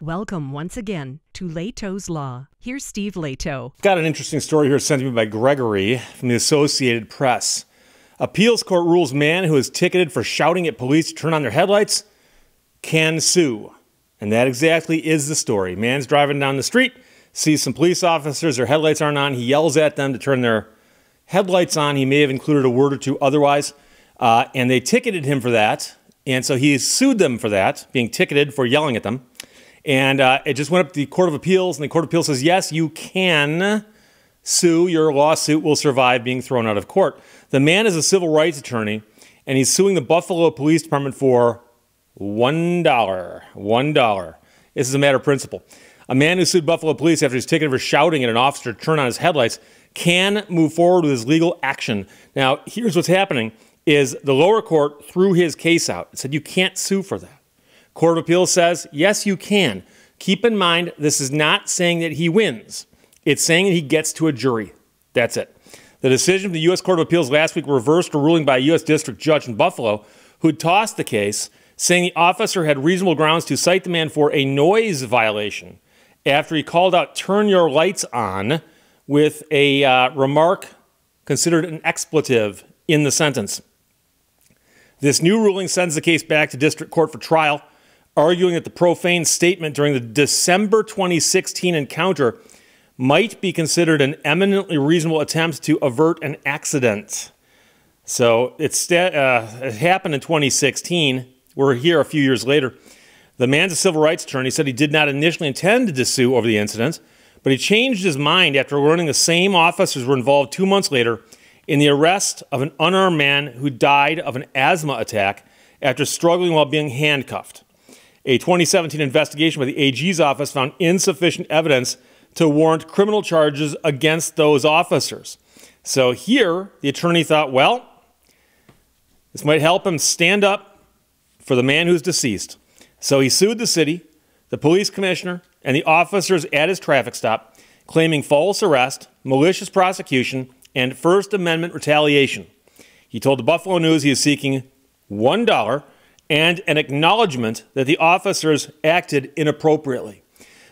Welcome once again to Lehto's Law. Here's Steve Lehto. Got an interesting story here sent to me by Gregory from the Associated Press. Appeals court rules man who is ticketed for shouting at police to turn on their headlights can sue. And that exactly is the story. Man's driving down the street, sees some police officers, their headlights aren't on. He yells at them to turn their headlights on. He may have included a word or two otherwise. Uh, and they ticketed him for that. And so he sued them for that, being ticketed for yelling at them. And uh, it just went up to the Court of Appeals, and the Court of Appeals says, yes, you can sue. Your lawsuit will survive being thrown out of court. The man is a civil rights attorney, and he's suing the Buffalo Police Department for $1. $1. This is a matter of principle. A man who sued Buffalo Police after he's ticketed for shouting at an officer to turn on his headlights can move forward with his legal action. Now, here's what's happening is the lower court threw his case out. It said you can't sue for that. Court of Appeals says, yes, you can. Keep in mind, this is not saying that he wins. It's saying that he gets to a jury. That's it. The decision of the U.S. Court of Appeals last week reversed a ruling by a U.S. District Judge in Buffalo who tossed the case, saying the officer had reasonable grounds to cite the man for a noise violation after he called out, turn your lights on, with a uh, remark considered an expletive in the sentence. This new ruling sends the case back to district court for trial arguing that the profane statement during the December 2016 encounter might be considered an eminently reasonable attempt to avert an accident. So it's, uh, it happened in 2016. We're here a few years later. The man's a civil rights attorney said he did not initially intend to sue over the incident, but he changed his mind after learning the same officers were involved two months later in the arrest of an unarmed man who died of an asthma attack after struggling while being handcuffed. A 2017 investigation by the AG's office found insufficient evidence to warrant criminal charges against those officers. So here, the attorney thought, well, this might help him stand up for the man who's deceased. So he sued the city, the police commissioner, and the officers at his traffic stop, claiming false arrest, malicious prosecution, and First Amendment retaliation. He told the Buffalo News he is seeking $1 and an acknowledgement that the officers acted inappropriately.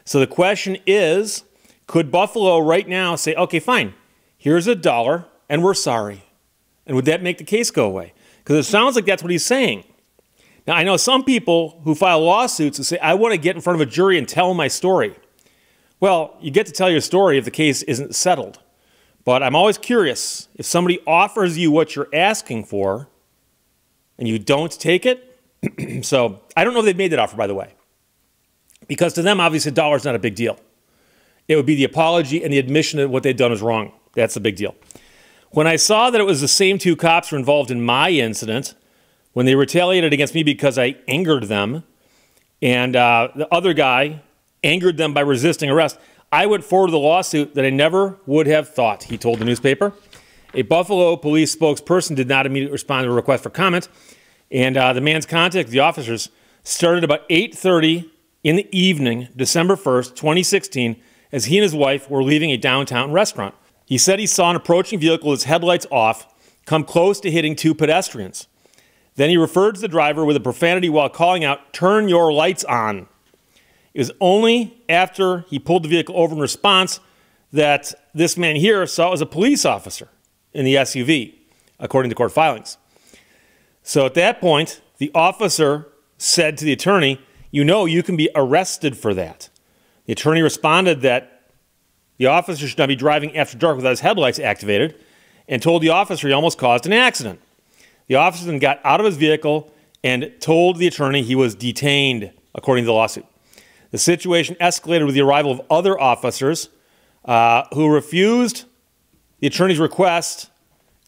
So the question is could Buffalo right now say, okay, fine, here's a dollar and we're sorry? And would that make the case go away? Because it sounds like that's what he's saying. Now, I know some people who file lawsuits and say, I want to get in front of a jury and tell my story. Well, you get to tell your story if the case isn't settled. But I'm always curious if somebody offers you what you're asking for and you don't take it, so I don't know if they've made that offer, by the way, because to them, obviously, a dollar is not a big deal. It would be the apology and the admission that what they'd done is wrong. That's the big deal. When I saw that it was the same two cops were involved in my incident, when they retaliated against me because I angered them, and uh, the other guy angered them by resisting arrest, I went forward the lawsuit that I never would have thought, he told the newspaper. A Buffalo police spokesperson did not immediately respond to a request for comment, and uh, the man's contact the officers started about 8.30 in the evening, December 1st, 2016, as he and his wife were leaving a downtown restaurant. He said he saw an approaching vehicle with its headlights off come close to hitting two pedestrians. Then he referred to the driver with a profanity while calling out, Turn your lights on. It was only after he pulled the vehicle over in response that this man here saw it was a police officer in the SUV, according to court filings. So at that point, the officer said to the attorney, You know, you can be arrested for that. The attorney responded that the officer should not be driving after dark without his headlights activated and told the officer he almost caused an accident. The officer then got out of his vehicle and told the attorney he was detained, according to the lawsuit. The situation escalated with the arrival of other officers uh, who refused the attorney's request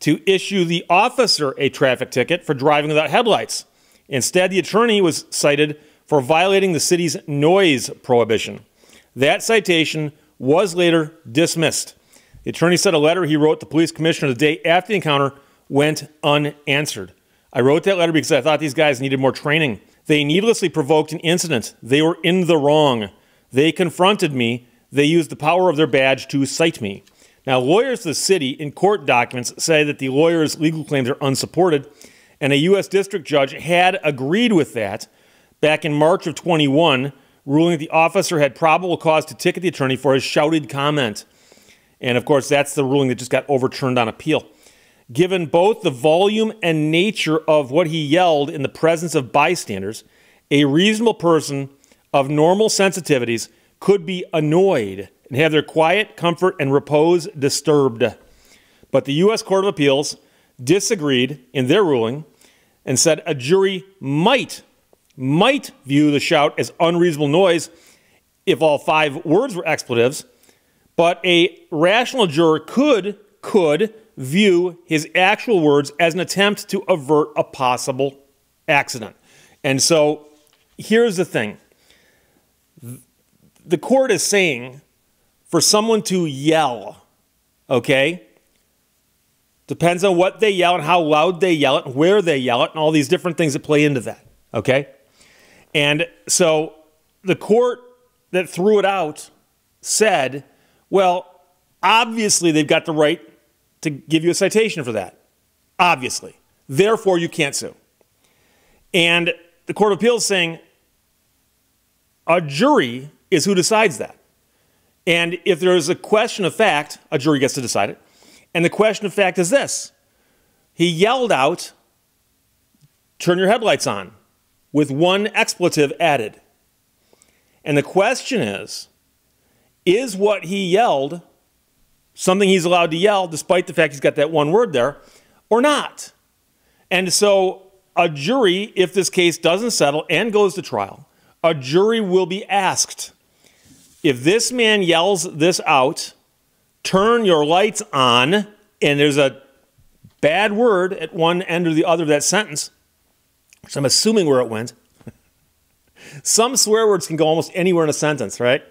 to issue the officer a traffic ticket for driving without headlights. Instead, the attorney was cited for violating the city's noise prohibition. That citation was later dismissed. The attorney said a letter he wrote the police commissioner the day after the encounter went unanswered. I wrote that letter because I thought these guys needed more training. They needlessly provoked an incident. They were in the wrong. They confronted me. They used the power of their badge to cite me. Now, lawyers of the city in court documents say that the lawyer's legal claims are unsupported, and a U.S. district judge had agreed with that back in March of 21, ruling that the officer had probable cause to ticket the attorney for his shouted comment. And of course, that's the ruling that just got overturned on appeal. Given both the volume and nature of what he yelled in the presence of bystanders, a reasonable person of normal sensitivities could be annoyed and have their quiet, comfort, and repose disturbed. But the U.S. Court of Appeals disagreed in their ruling and said a jury might might view the shout as unreasonable noise if all five words were expletives, but a rational juror could could view his actual words as an attempt to avert a possible accident. And so here's the thing. The court is saying for someone to yell, okay? Depends on what they yell and how loud they yell it and where they yell it and all these different things that play into that, okay? And so the court that threw it out said, well, obviously they've got the right to give you a citation for that. Obviously. Therefore, you can't sue. And the Court of Appeals saying a jury is who decides that. And if there is a question of fact, a jury gets to decide it. And the question of fact is this He yelled out, Turn your headlights on with one expletive added. And the question is is what he yelled something he's allowed to yell despite the fact he's got that one word there or not? And so, a jury, if this case doesn't settle and goes to trial, a jury will be asked if this man yells this out, turn your lights on, and there's a bad word at one end or the other of that sentence, so I'm assuming where it went. Some swear words can go almost anywhere in a sentence, right?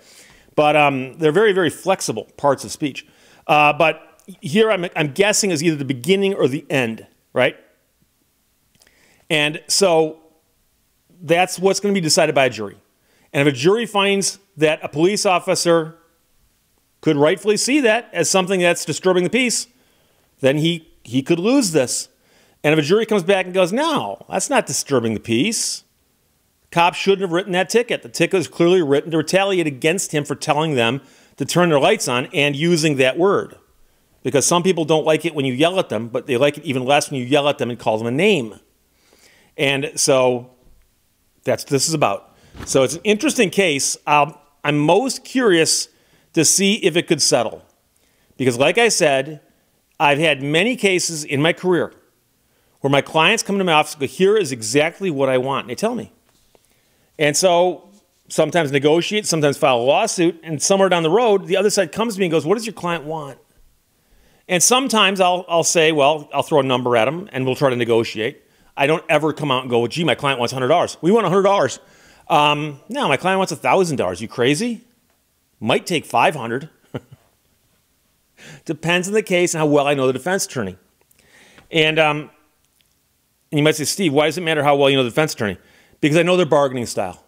But um, they're very, very flexible parts of speech. Uh, but here I'm, I'm guessing is either the beginning or the end, right? And so that's what's going to be decided by a jury. And if a jury finds that a police officer could rightfully see that as something that's disturbing the peace, then he, he could lose this. And if a jury comes back and goes, no, that's not disturbing the peace, cops shouldn't have written that ticket. The ticket was clearly written to retaliate against him for telling them to turn their lights on and using that word. Because some people don't like it when you yell at them, but they like it even less when you yell at them and call them a name. And so that's what this is about. So it's an interesting case. Um, I'm most curious to see if it could settle. Because, like I said, I've had many cases in my career where my clients come to my office and go, Here is exactly what I want. And they tell me. And so sometimes negotiate, sometimes file a lawsuit, and somewhere down the road, the other side comes to me and goes, What does your client want? And sometimes I'll, I'll say, Well, I'll throw a number at them and we'll try to negotiate. I don't ever come out and go, Gee, my client wants $100. We want $100. Um, no, my client wants $1,000. You crazy? Might take 500 Depends on the case and how well I know the defense attorney. And um, and you might say, Steve, why does it matter how well you know the defense attorney? Because I know their bargaining style.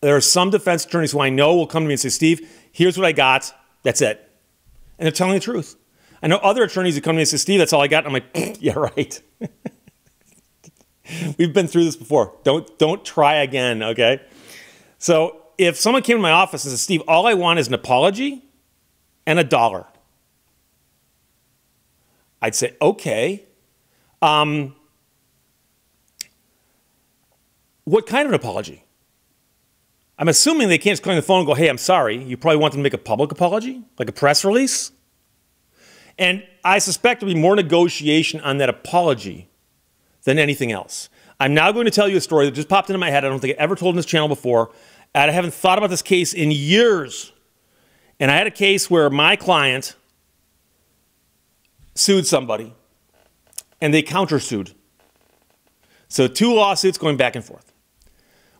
There are some defense attorneys who I know will come to me and say, Steve, here's what I got. That's it. And they're telling the truth. I know other attorneys who come to me and say, Steve, that's all I got. And I'm like, yeah, right. We've been through this before. Don't, don't try again, okay? So if someone came to my office and said, Steve, all I want is an apology and a dollar, I'd say, okay. Um, what kind of an apology? I'm assuming they can't just call on the phone and go, hey, I'm sorry. You probably want them to make a public apology, like a press release. And I suspect there'll be more negotiation on that apology than anything else. I'm now going to tell you a story that just popped into my head. I don't think I ever told on this channel before. And I haven't thought about this case in years. And I had a case where my client sued somebody and they countersued. So, two lawsuits going back and forth.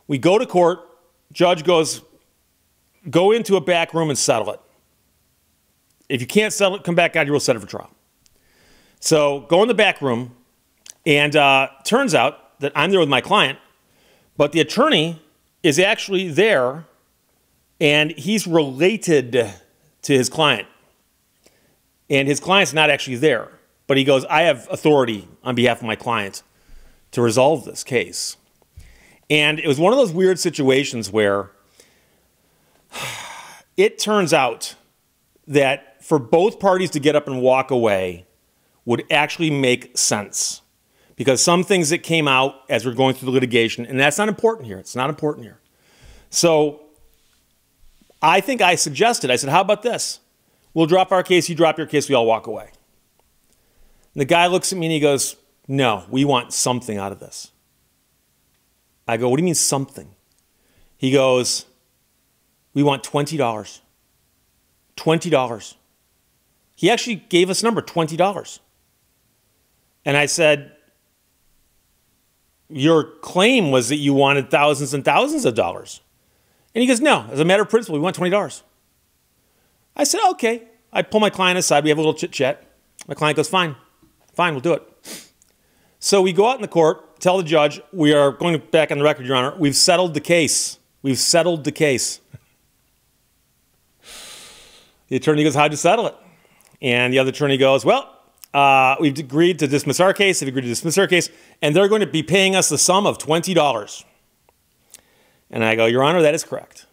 We go to court, judge goes, go into a back room and settle it. If you can't settle it, come back out, you will set it for trial. So, go in the back room, and uh, turns out that I'm there with my client, but the attorney is actually there and he's related to his client. And his client's not actually there, but he goes, I have authority on behalf of my client to resolve this case. And it was one of those weird situations where it turns out that for both parties to get up and walk away would actually make sense because some things that came out as we're going through the litigation, and that's not important here. It's not important here. So I think I suggested, I said, how about this? We'll drop our case, you drop your case, we all walk away. And the guy looks at me and he goes, no, we want something out of this. I go, what do you mean something? He goes, we want $20. $20. He actually gave us a number, $20. And I said, Your claim was that you wanted thousands and thousands of dollars. And he goes, No, as a matter of principle, we want $20. I said, Okay. I pull my client aside. We have a little chit chat. My client goes, Fine, fine, we'll do it. So we go out in the court, tell the judge, We are going back on the record, Your Honor, we've settled the case. We've settled the case. The attorney goes, How'd you settle it? And the other attorney goes, Well, uh, we've agreed to dismiss our case. They've agreed to dismiss our case, and they're going to be paying us the sum of $20. And I go, Your Honor, that is correct.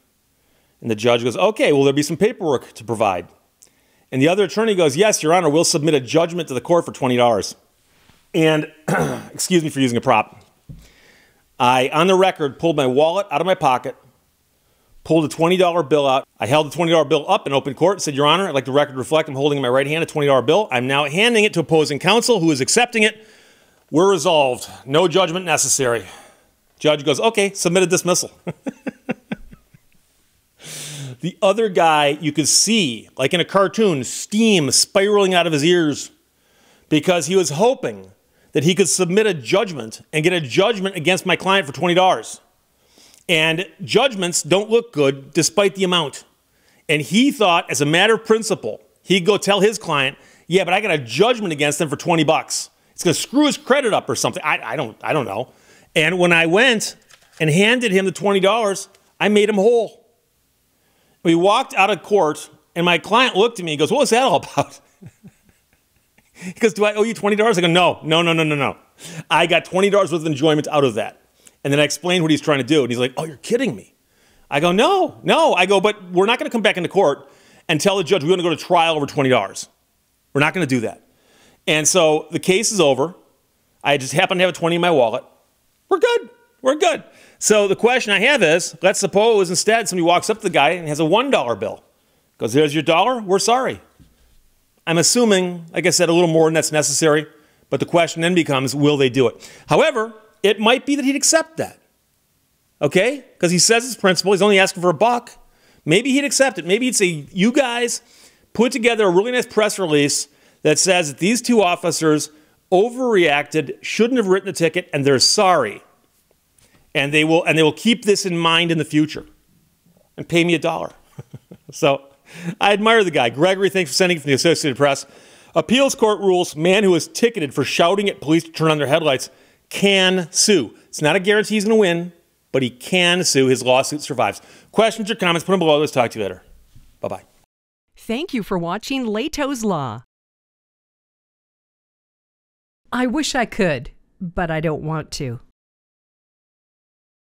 And the judge goes, Okay, will there be some paperwork to provide? And the other attorney goes, Yes, Your Honor, we'll submit a judgment to the court for $20. And, excuse me for using a prop. I, on the record, pulled my wallet out of my pocket, pulled a $20 bill out. I held the $20 bill up in open court and said, Your Honor, I'd like the record to reflect I'm holding in my right hand a $20 bill. I'm now handing it to opposing counsel who is accepting it. We're resolved. No judgment necessary. Judge goes, Okay, submit a dismissal. the other guy, you could see, like in a cartoon, steam spiraling out of his ears because he was hoping that he could submit a judgment and get a judgment against my client for $20. And judgments don't look good despite the amount. And he thought, as a matter of principle, he'd go tell his client, yeah, but I got a judgment against him for 20 bucks. It's going to screw his credit up or something. I, I, don't, I don't know. And when I went and handed him the $20, I made him whole. We walked out of court, and my client looked at me and goes, What was that all about? he goes, Do I owe you $20? I go, No, no, no, no, no, no. I got $20 worth of enjoyment out of that. And then I explained what he's trying to do. And he's like, Oh, you're kidding me. I go, No, no. I go, But we're not going to come back into court and tell the judge we want to go to trial over $20. We're not going to do that. And so the case is over. I just happen to have a 20 in my wallet. We're good. We're good. So the question I have is let's suppose instead somebody walks up to the guy and has a $1 bill. Goes, There's your dollar. We're sorry. I'm assuming, like I said, a little more than that's necessary. But the question then becomes will they do it? However, it might be that he'd accept that. Okay? Because he says his principle, he's only asking for a buck. Maybe he'd accept it. Maybe he'd say, You guys put together a really nice press release that says that these two officers overreacted, shouldn't have written the ticket, and they're sorry. And they will and they will keep this in mind in the future. And pay me a dollar. so I admire the guy. Gregory, thanks for sending it from the Associated Press. Appeals court rules man who is ticketed for shouting at police to turn on their headlights can sue. It's not a guarantee he's going to win, but he can sue. His lawsuit survives. Questions or comments, put them below. Let's talk to you later. Bye bye. Thank you for watching Lehto's Law. I wish I could, but I don't want to.